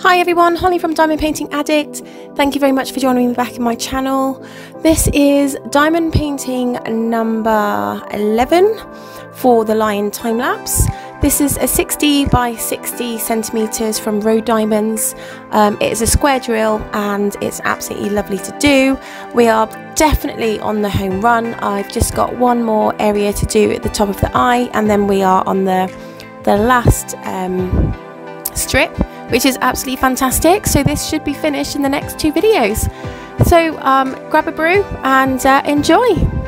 Hi everyone, Holly from Diamond Painting Addict. Thank you very much for joining me back in my channel. This is diamond painting number 11 for the Lion time lapse. This is a 60 by 60 centimeters from Rowe Diamonds. Um, it is a square drill and it's absolutely lovely to do. We are definitely on the home run. I've just got one more area to do at the top of the eye and then we are on the, the last um, strip which is absolutely fantastic. So this should be finished in the next two videos. So um, grab a brew and uh, enjoy.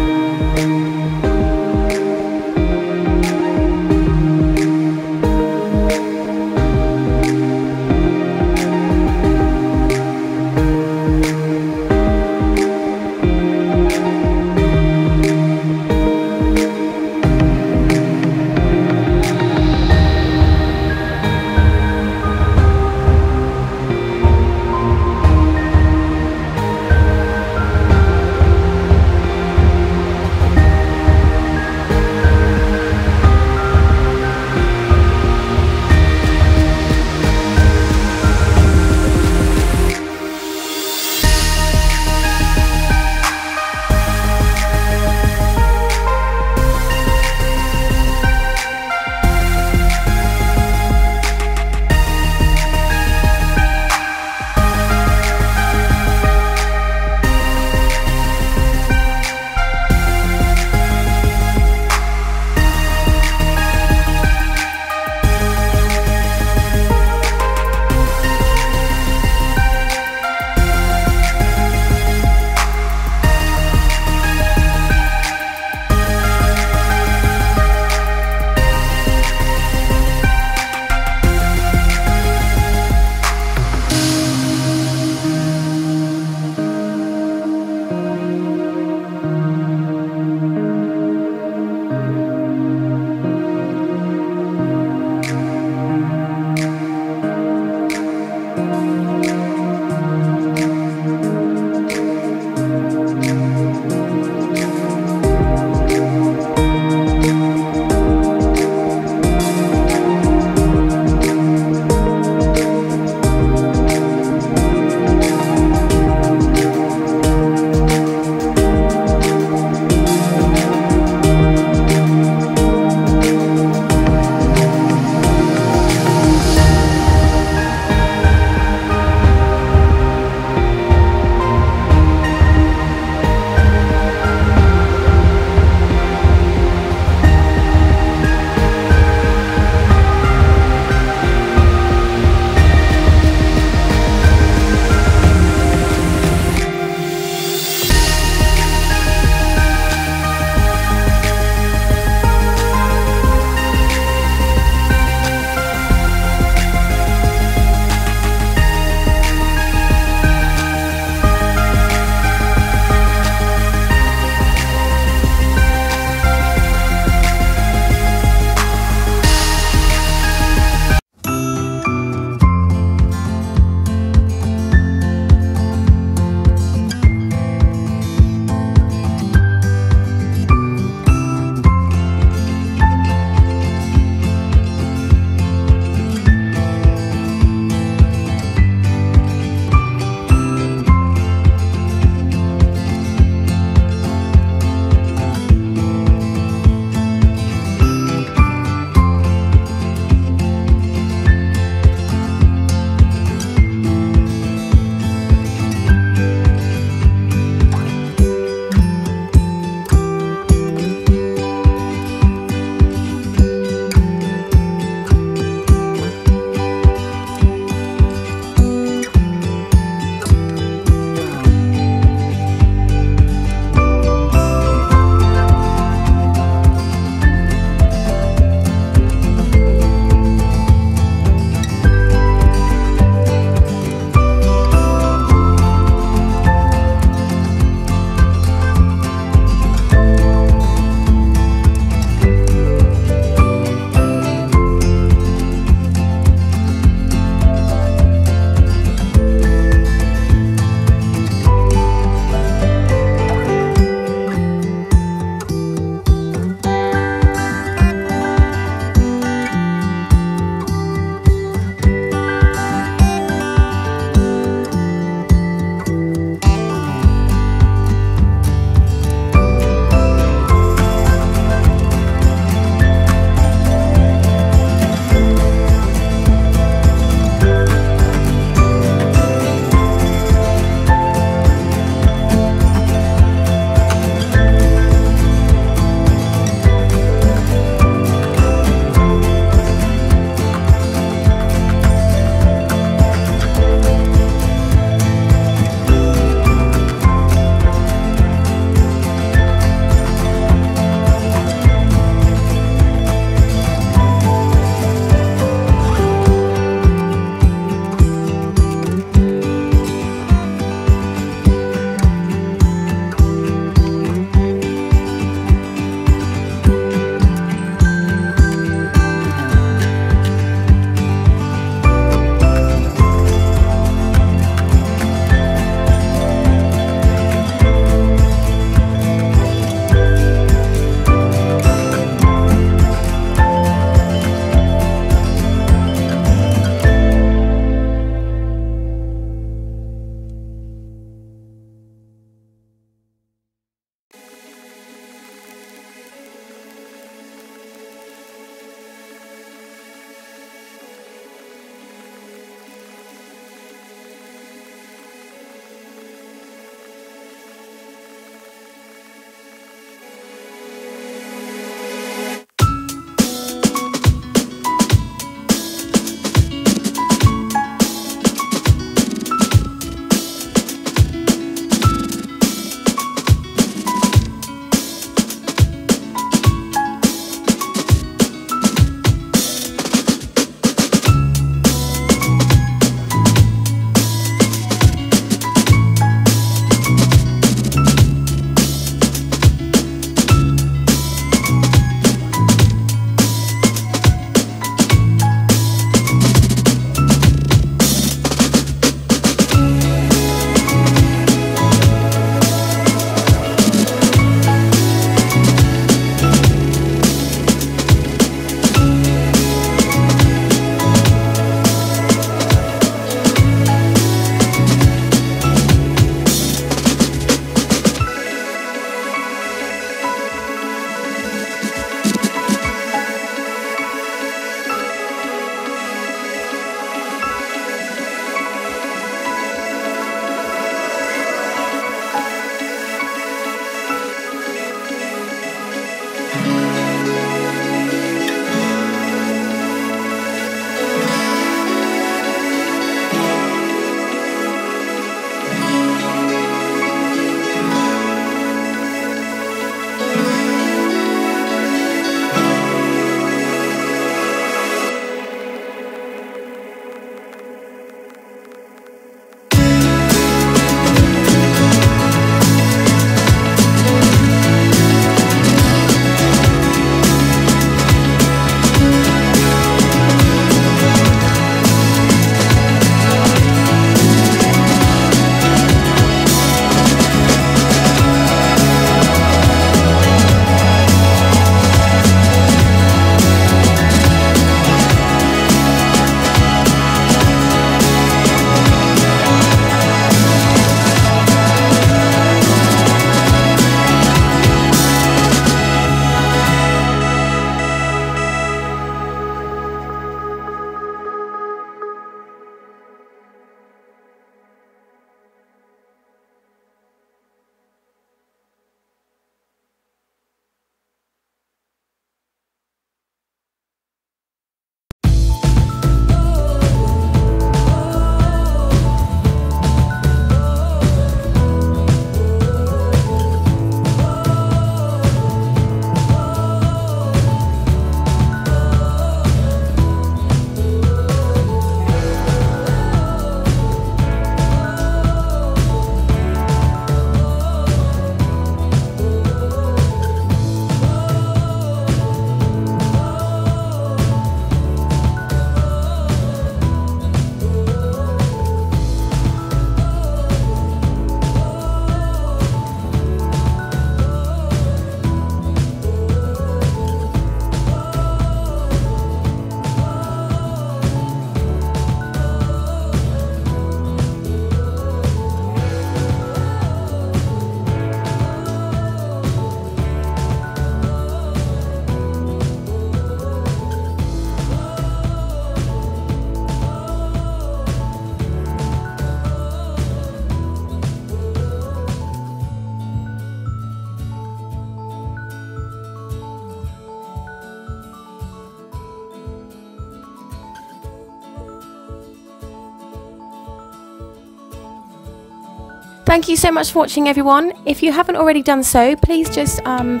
Thank you so much for watching everyone. If you haven't already done so, please just um,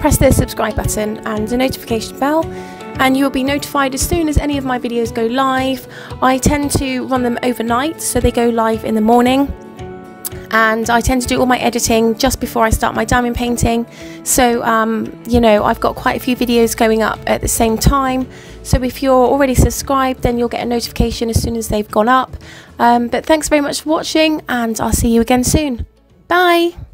press the subscribe button and the notification bell and you'll be notified as soon as any of my videos go live. I tend to run them overnight so they go live in the morning and I tend to do all my editing just before I start my diamond painting. So, um, you know, I've got quite a few videos going up at the same time. So, if you're already subscribed, then you'll get a notification as soon as they've gone up. Um, but thanks very much for watching, and I'll see you again soon. Bye.